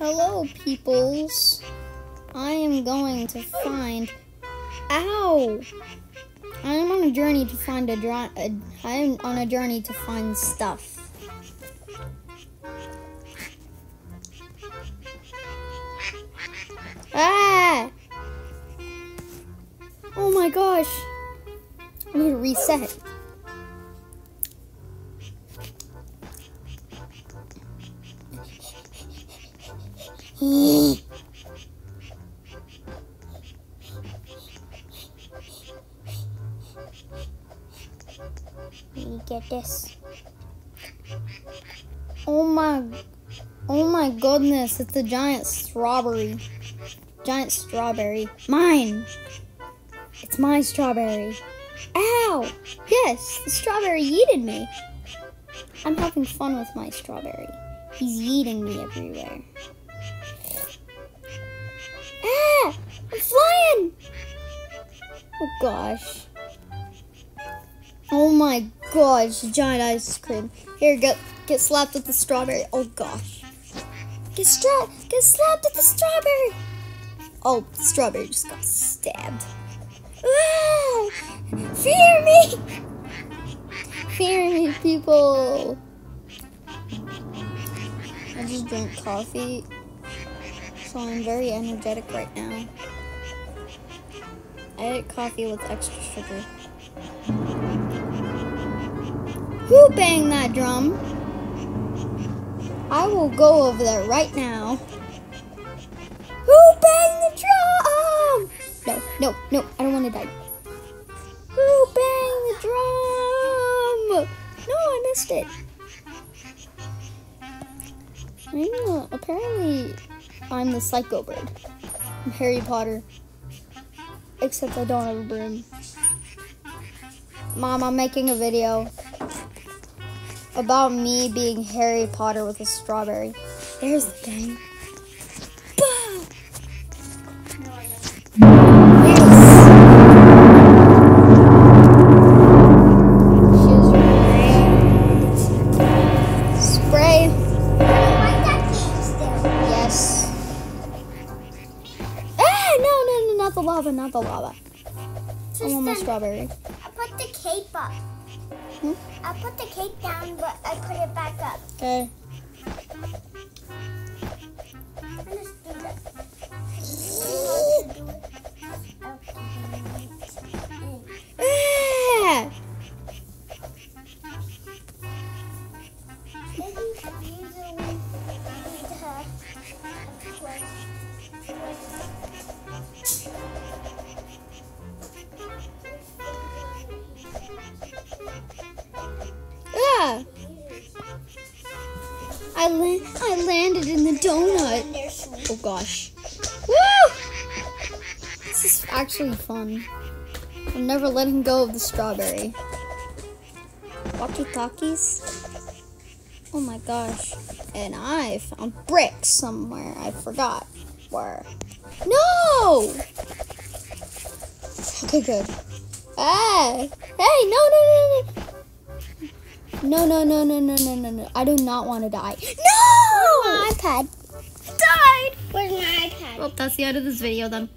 Hello, peoples. I am going to find. Ow! I am on a journey to find a dry. A, I am on a journey to find stuff. Ah! Oh my gosh! I need to reset. Let me get this. Oh my, oh my goodness! It's a giant strawberry. Giant strawberry. Mine. It's my strawberry. Ow! Yes, the strawberry yeeted me. I'm having fun with my strawberry. He's yeeting me everywhere. Gosh. Oh my gosh, giant ice cream. Here, get get slapped with the strawberry. Oh gosh. Get slapped get slapped with the strawberry. Oh, the strawberry just got stabbed. Ah! Fear me! Fear me, people! I just drank coffee, so I'm very energetic right now. I ate coffee with extra sugar. Who banged that drum? I will go over there right now. Who banged the drum? No, no, no, I don't want to die. Who banged the drum? No, I missed it. I'm uh, apparently I'm the psycho bird. I'm Harry Potter. Except I don't have a broom. Mom, I'm making a video about me being Harry Potter with a strawberry. There's the thing. No, not the lava, not the lava. I want my strawberry. I put the cape up. Hmm? I put the cape down, but I put it back up. Okay. I la- I landed in the donut. Oh gosh. Woo! This is actually fun. I'm never letting go of the strawberry. Walkie talkies. Oh my gosh. And I found bricks somewhere. I forgot where. No! Okay, good. Ah! Hey, no, no, no, no. No, no, no, no, no, no, no, no. I do not want to die. No! My iPad. Died! Where's my iPad? Well, that's the end of this video then.